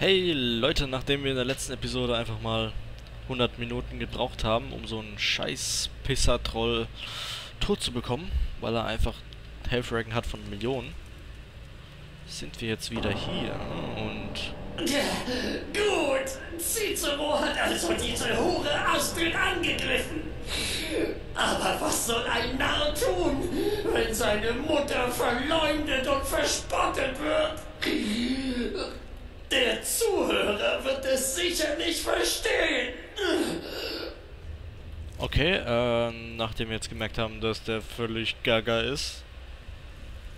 Hey Leute, nachdem wir in der letzten Episode einfach mal 100 Minuten gebraucht haben, um so einen scheiß Pisser-Troll tot zu bekommen, weil er einfach Rank hat von Millionen, sind wir jetzt wieder hier und... Gut, Cicero hat also diese Hure Astrid angegriffen. Aber was soll ein Narr tun, wenn seine Mutter verleumdet und verspottet wird? Der Zuhörer wird es sicher nicht verstehen. Okay, äh, nachdem wir jetzt gemerkt haben, dass der völlig gaga ist,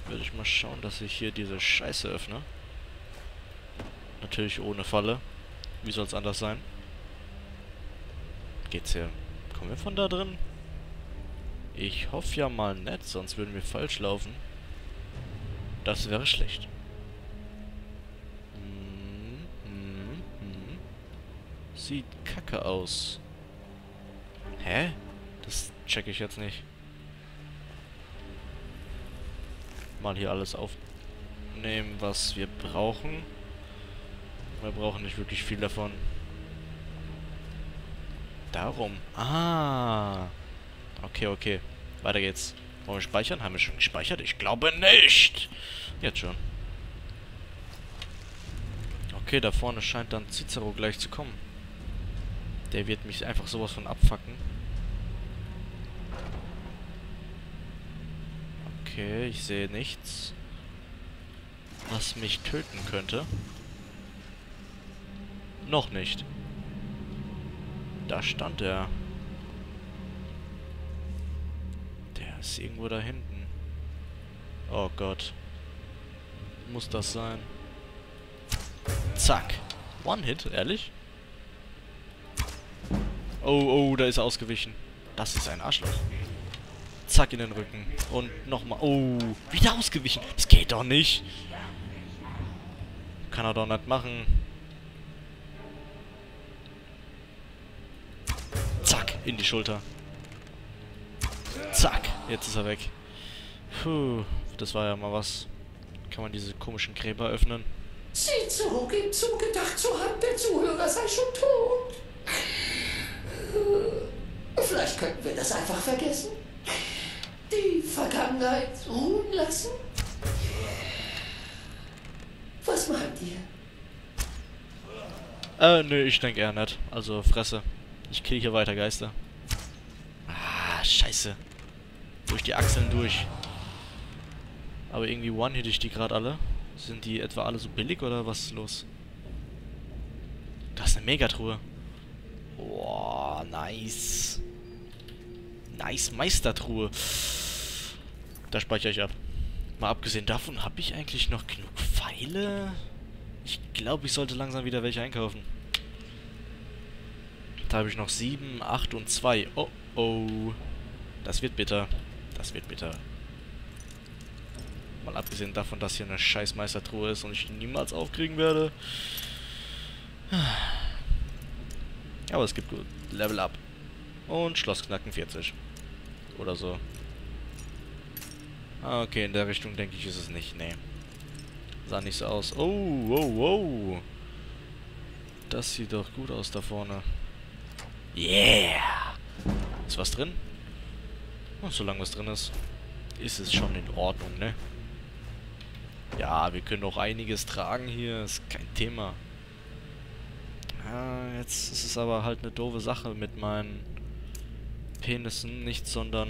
werde ich mal schauen, dass ich hier diese Scheiße öffne. Natürlich ohne Falle. Wie soll es anders sein? Geht's hier? Kommen wir von da drin? Ich hoffe ja mal nicht, sonst würden wir falsch laufen. Das wäre schlecht. Sieht kacke aus. Hä? Das check ich jetzt nicht. Mal hier alles aufnehmen, was wir brauchen. Wir brauchen nicht wirklich viel davon. Darum. Ah. Okay, okay. Weiter geht's. Wollen wir speichern? Haben wir schon gespeichert? Ich glaube nicht. Jetzt schon. Okay, da vorne scheint dann Cicero gleich zu kommen. Der wird mich einfach sowas von abfacken. Okay, ich sehe nichts, was mich töten könnte. Noch nicht. Da stand er. Der ist irgendwo da hinten. Oh Gott. Muss das sein? Zack. One-Hit, ehrlich? Oh, oh, da ist er ausgewichen. Das ist ein Arschloch. Zack in den Rücken. Und nochmal. Oh, wieder ausgewichen. Das geht doch nicht. Kann er doch nicht machen. Zack, in die Schulter. Zack, jetzt ist er weg. Puh, das war ja mal was. Kann man diese komischen Gräber öffnen? Cicero gibt zu, gedacht zu haben, der Zuhörer sei schon tot. Vielleicht könnten wir das einfach vergessen. Die Vergangenheit ruhen lassen. Was meint ihr? Äh, nö, ich denke eher nicht. Also, Fresse. Ich kill hier weiter Geister. Ah, scheiße. Durch die Achseln durch. Aber irgendwie one-hit ich die gerade alle. Sind die etwa alle so billig oder was ist los? Das ist eine Megatruhe. Boah, nice. Nice Meistertruhe. Da speichere ich ab. Mal abgesehen davon, habe ich eigentlich noch genug Pfeile? Ich glaube, ich sollte langsam wieder welche einkaufen. Da habe ich noch 7, 8 und 2. Oh, oh. Das wird bitter. Das wird bitter. Mal abgesehen davon, dass hier eine scheiß Meistertruhe ist und ich niemals aufkriegen werde. Aber es gibt gut. Level up. Und Schlossknacken 40. Oder so. Ah, okay, in der Richtung denke ich ist es nicht. Nee. Sah nicht so aus. Oh, wow, wow. Das sieht doch gut aus da vorne. Yeah! Ist was drin? Und solange was drin ist, ist es schon in Ordnung, ne? Ja, wir können auch einiges tragen hier. Ist kein Thema. Ja, jetzt ist es aber halt eine doofe Sache mit meinen Penissen. Nicht, sondern...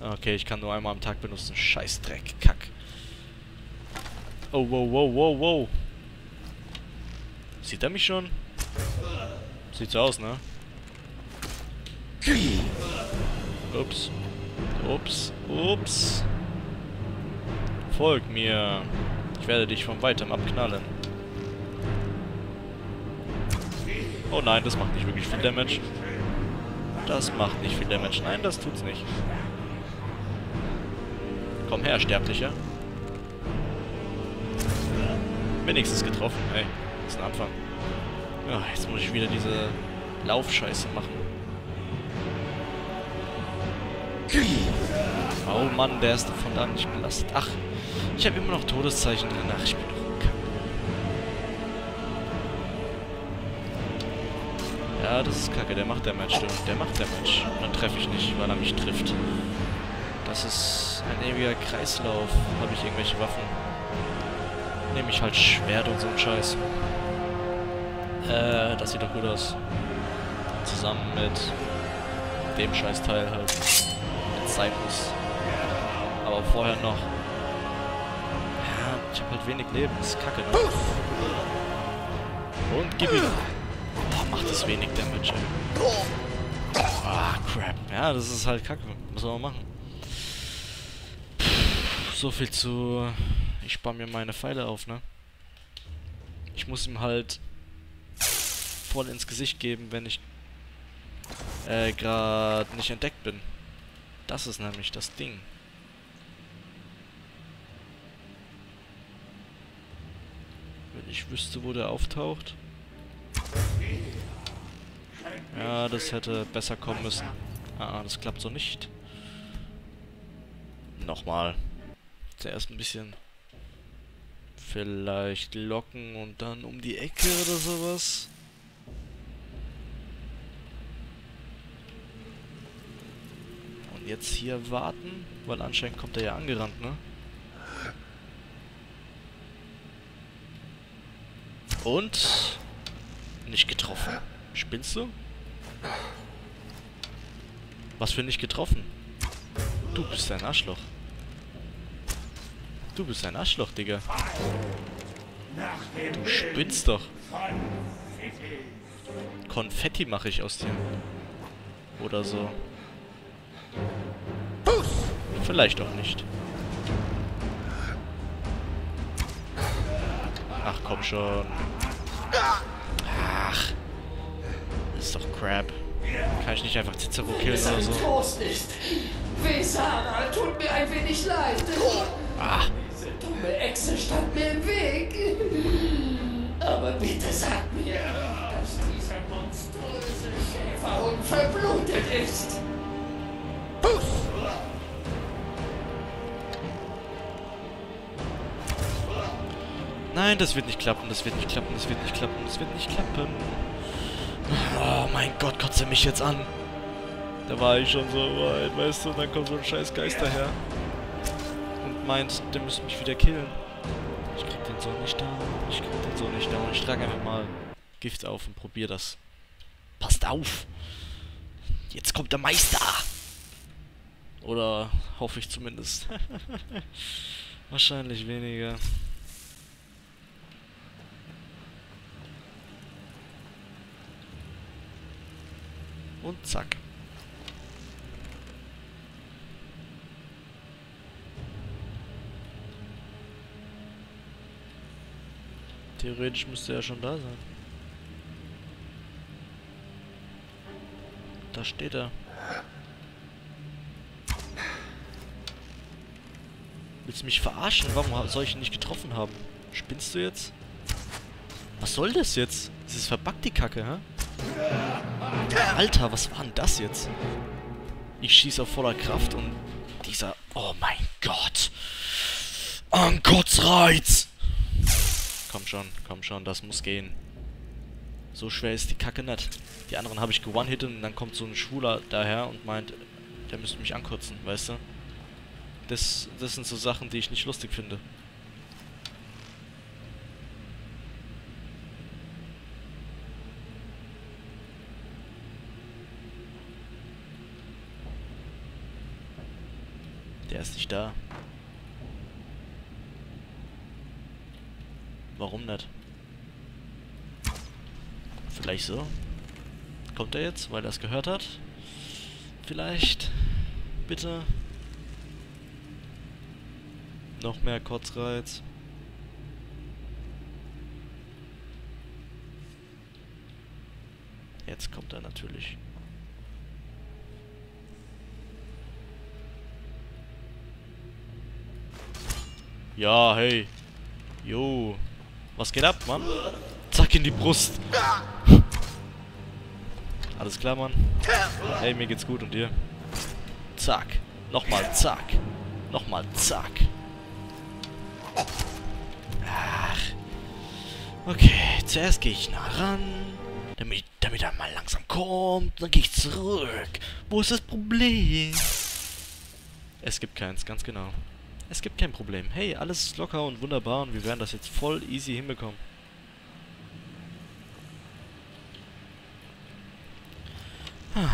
Okay, ich kann nur einmal am Tag benutzen. Scheißdreck. Kack. Oh, wow, wow, wow, wow. Sieht er mich schon? Sieht so aus, ne? Ups. Ups. Ups. Folg mir. Ich werde dich von weitem abknallen. Oh nein, das macht nicht wirklich viel Damage. Das macht nicht viel Damage. Nein, das tut's nicht. Komm her, Sterblicher. Wenigstens getroffen. Ey, ist ein Anfang. Ja, jetzt muss ich wieder diese Laufscheiße machen. Oh Mann, der ist von da nicht belastet. Ach, ich habe immer noch Todeszeichen drin. Ach, ich bin Ja, das ist kacke. Der macht Damage, du. Der macht Damage. Und dann treffe ich nicht, weil er mich trifft. Das ist ein ewiger Kreislauf. Habe ich irgendwelche Waffen? Nehme ich halt Schwert und so einen Scheiß. Äh, das sieht doch gut aus. Zusammen mit dem Scheißteil halt. Mit Cyprus. Aber vorher noch. Ja, ich habe halt wenig Leben. Das ist kacke, ne? Und gib ihm. Macht das wenig Damage, ey. Ah, crap. Ja, das ist halt kacke. Muss man machen. So viel zu... Ich spare mir meine Pfeile auf, ne? Ich muss ihm halt voll ins Gesicht geben, wenn ich äh, gerade nicht entdeckt bin. Das ist nämlich das Ding. Wenn ich wüsste, wo der auftaucht. Ja, das hätte besser kommen müssen. Ah, das klappt so nicht. Nochmal. Zuerst ein bisschen vielleicht locken und dann um die Ecke oder sowas. Und jetzt hier warten, weil anscheinend kommt er ja angerannt, ne? Und nicht getroffen. Spinnst du? Was für nicht getroffen? Du bist ein Arschloch. Du bist ein Arschloch, Digga. Du spinnst doch. Konfetti mache ich aus dir. Oder so. Vielleicht auch nicht. Ach komm schon. Ach. Das ist doch Crap. Kann ich nicht einfach Cicero killen oder so? Trost ist. Vesara, tut mir ein wenig leid. Ah. Diese dumme Echse stand mir im Weg. Aber bitte sag mir, dass dieser monströse Schäferhund verblutet ist. Nein, das wird nicht klappen, das wird nicht klappen, das wird nicht klappen, das wird nicht klappen. Oh mein Gott, kotzt er mich jetzt an. Da war ich schon so weit, weißt du, und dann kommt so ein scheiß Geist daher. Und meint, der müsste mich wieder killen. Ich krieg den so nicht down, ich krieg den so nicht down. Ich trage einfach mal Gift auf und probier das. Passt auf! Jetzt kommt der Meister! Oder hoffe ich zumindest. Wahrscheinlich weniger. Und zack. Theoretisch müsste er schon da sein. Da steht er. Willst du mich verarschen? Warum soll ich ihn nicht getroffen haben? Spinnst du jetzt? Was soll das jetzt? Das ist verbuggt die Kacke, hä? Alter, was war denn das jetzt? Ich schieße auf voller Kraft und dieser... Oh mein Gott! Ankotzreiz! Komm schon, komm schon, das muss gehen. So schwer ist die Kacke nicht. Die anderen habe ich gewonnen-hittet und dann kommt so ein Schwuler daher und meint, der müsste mich ankotzen, weißt du? Das, das sind so Sachen, die ich nicht lustig finde. Der ist nicht da. Warum nicht? Vielleicht so. Kommt er jetzt, weil er es gehört hat? Vielleicht. Bitte. Noch mehr Kotzreiz. Jetzt kommt er natürlich. Ja, hey. Jo. Was geht ab, Mann? Zack in die Brust. Alles klar, Mann? Hey, mir geht's gut und dir? Zack. Nochmal, zack. Nochmal, zack. Ach. Okay, zuerst gehe ich nah ran. Damit, damit er mal langsam kommt, dann gehe ich zurück. Wo ist das Problem? Es gibt keins, ganz genau. Es gibt kein Problem. Hey, alles ist locker und wunderbar und wir werden das jetzt voll easy hinbekommen.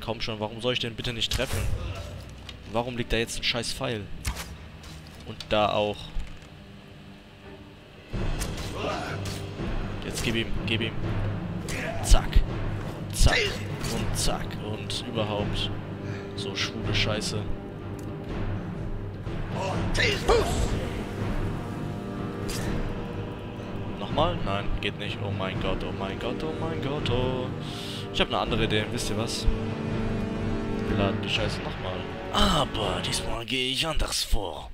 Komm schon, warum soll ich den bitte nicht treffen? Warum liegt da jetzt ein scheiß Pfeil? Und da auch. Jetzt gib ihm, gib ihm. Zack. Zack. Und zack. Und überhaupt. So schwule Scheiße. Nochmal? Nein, geht nicht. Oh mein Gott, oh mein Gott, oh mein Gott, oh. Ich habe eine andere Idee, wisst ihr was? Wir laden die Scheiße nochmal. Aber diesmal gehe ich anders vor.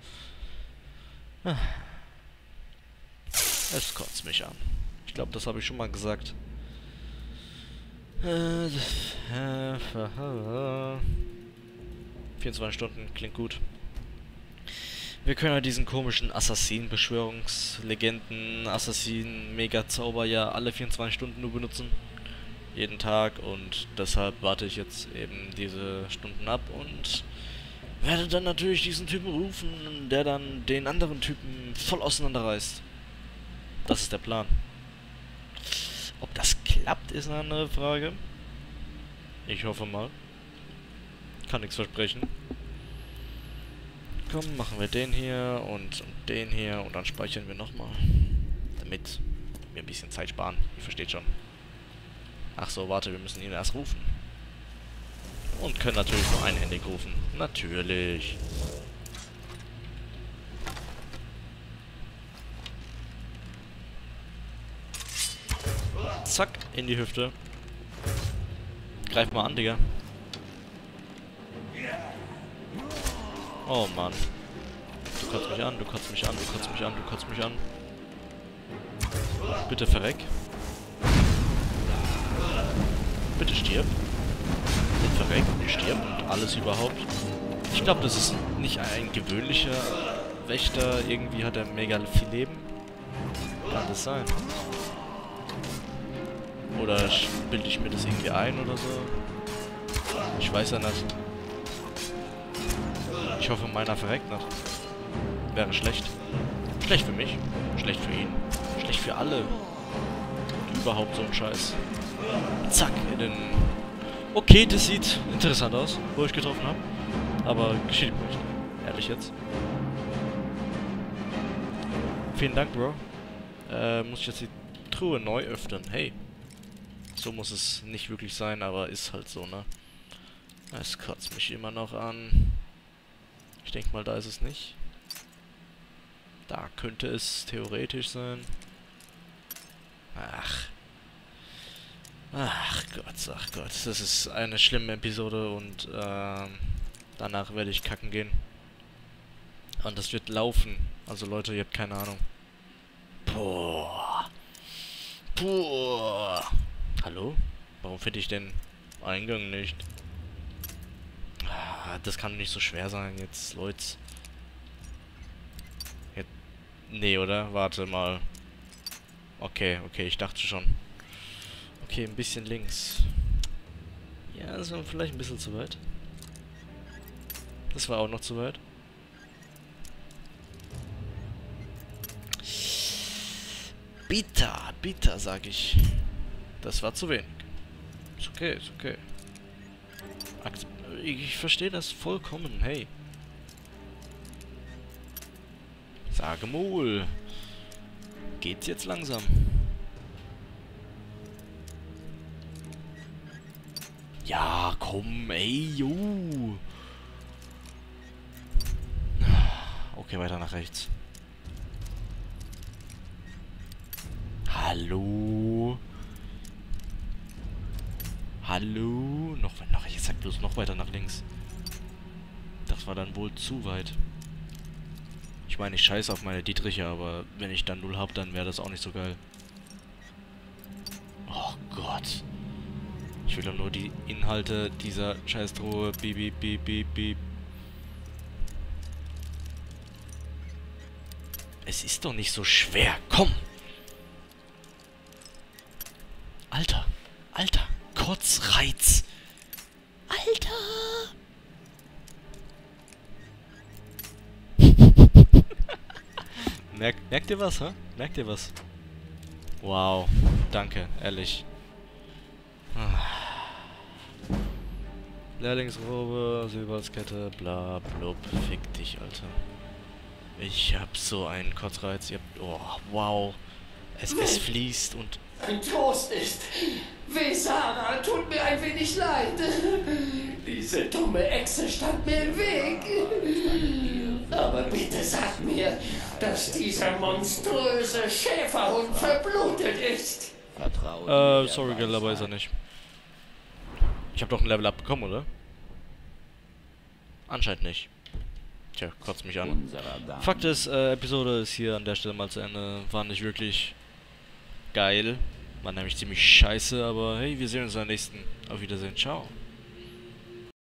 Es kotzt mich an. Ich glaube, das habe ich schon mal gesagt. Äh, äh, 24 Stunden klingt gut. Wir können ja diesen komischen Assassinen-Beschwörungslegenden, Assassinen-Mega-Zauber ja alle 24 Stunden nur benutzen. Jeden Tag und deshalb warte ich jetzt eben diese Stunden ab und werde dann natürlich diesen Typen rufen, der dann den anderen Typen voll auseinanderreißt. Das ist der Plan. Ob das klappt, ist eine andere Frage. Ich hoffe mal. Kann nichts versprechen. Komm, machen wir den hier und, und den hier und dann speichern wir nochmal. Damit wir ein bisschen Zeit sparen. Ihr versteht schon. Ach so, warte, wir müssen ihn erst rufen. Und können natürlich nur einhändig rufen. Natürlich. Zack, in die Hüfte. Greif mal an, Digga. Oh Mann. Du kotzt mich an, du kotzt mich an, du kotzt mich an, du kotzt mich an. Bitte verreck. Bitte stirb. Bitte verreck, stirb und alles überhaupt. Ich glaube, das ist nicht ein gewöhnlicher Wächter. Irgendwie hat er mega viel Leben. Kann das sein? Oder bilde ich mir das irgendwie ein oder so? Ich weiß ja nicht. Ich hoffe, meiner verreckt noch. Wäre schlecht. Schlecht für mich. Schlecht für ihn. Schlecht für alle. Und überhaupt so ein Scheiß. Zack, in den... Okay, das sieht interessant aus, wo ich getroffen habe. Aber geschieht mir nicht. Ehrlich jetzt. Vielen Dank, Bro. Äh, muss ich jetzt die Truhe neu öffnen. Hey. So muss es nicht wirklich sein, aber ist halt so, ne? Es kotzt mich immer noch an. Ich denke mal, da ist es nicht. Da könnte es theoretisch sein. Ach. Ach Gott, ach Gott. Das ist eine schlimme Episode und ähm, danach werde ich kacken gehen. Und das wird laufen. Also Leute, ihr habt keine Ahnung. Boah. Boah. Hallo? Warum finde ich den Eingang nicht? Ah, das kann nicht so schwer sein jetzt, Leute. Jetzt, nee, oder? Warte mal. Okay, okay, ich dachte schon. Okay, ein bisschen links. Ja, das war vielleicht ein bisschen zu weit. Das war auch noch zu weit. Bitter, bitter, sag ich. Das war zu wenig. Ist okay, ist okay. Akzept ich verstehe das vollkommen, hey. Sage Mol. Geht's jetzt langsam? Ja, komm, ey, jo. Okay, weiter nach rechts. Hallo? Hallo? Noch, noch, ich sag bloß noch weiter nach links. Das war dann wohl zu weit. Ich meine, ich scheiße auf meine Dietriche, aber wenn ich dann null hab, dann wäre das auch nicht so geil. Oh Gott. Ich will doch nur die Inhalte dieser Scheißdrohe. Beep, beep, beep, beep, beep. Es ist doch nicht so schwer. Komm! Kotzreiz. Alter! Merk, merkt ihr was, hä? Merkt ihr was? Wow, danke, ehrlich. Lehrlingsrobe, Silberskette, bla blub, fick dich, Alter. Ich hab so einen Kotzreiz, ihr habt, oh, wow. Es, es fließt und... Ein Trost ist, Vesara tut mir ein wenig leid. Diese dumme Echse stand mir im Weg. Aber bitte sag mir, dass dieser monströse Schäferhund verblutet ist. Äh, sorry, Gell, aber ist er nicht. Ich hab doch ein Level Up bekommen, oder? Anscheinend nicht. Tja, kotzt mich an. Fakt ist, äh, Episode ist hier an der Stelle mal zu Ende. War nicht wirklich geil. War nämlich ziemlich scheiße, aber hey, wir sehen uns der nächsten. Auf Wiedersehen, ciao.